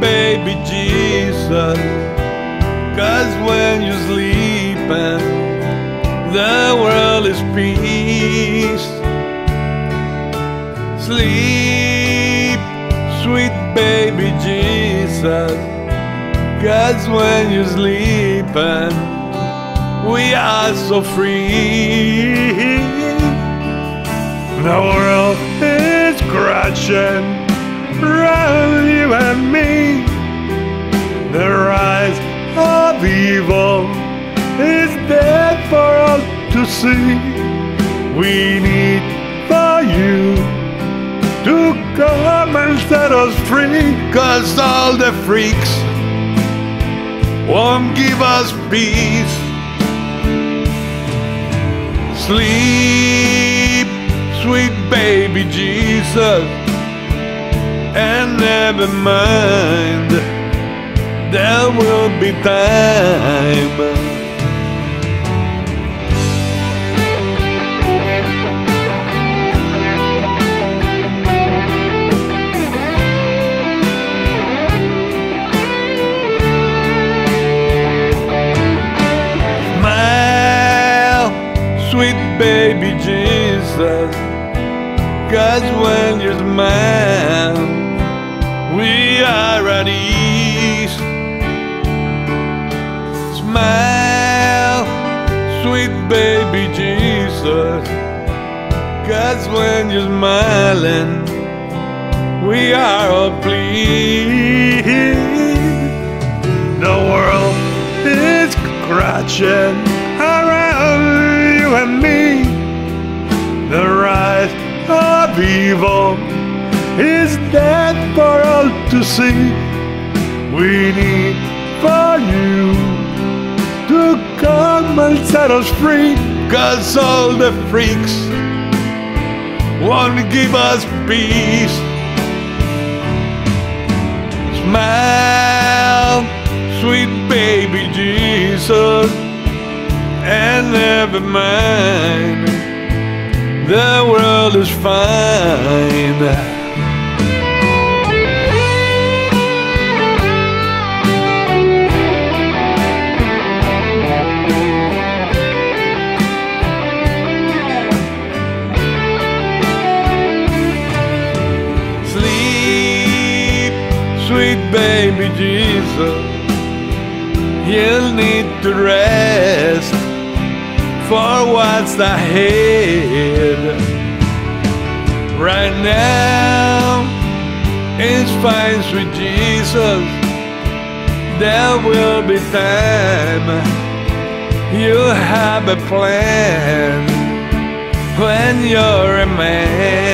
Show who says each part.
Speaker 1: baby Jesus. Cause when you're sleeping, the world is peace. Sleep, sweet baby Jesus. Cause when you're sleeping, we are so free. The world is crashing see. We need for you to come and set us free. Cause all the freaks won't give us peace. Sleep, sweet baby Jesus, and never mind, there will be time. Baby Jesus. Cause when you're smile, we are at ease. Smile, sweet baby Jesus. Cause when you're smiling, we are all pleased. The world is crashing and me. The rise of evil is dead for all to see. We need for you to come and set us free. Cause all the freaks won't give us peace. Smile, sweet baby Jesus, never mind, the world is fine. Sleep, sweet baby Jesus. You'll need to rest for what's ahead. Right now, it's fine, sweet Jesus. There will be time. You'll have a plan when you're a man.